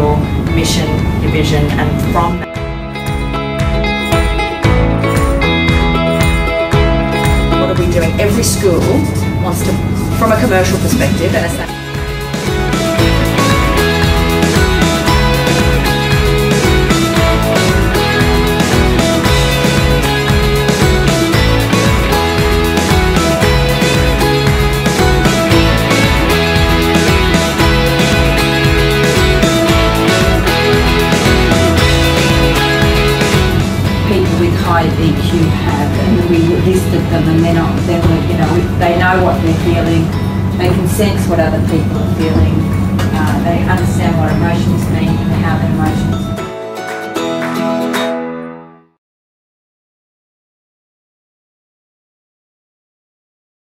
education vision, and from that what are we doing? Every school wants to, from a commercial perspective, and it's EQ have, and we listed them, and they're not, they're, you know, they know what they're feeling, they can sense what other people are feeling, uh, they understand what emotions mean and how they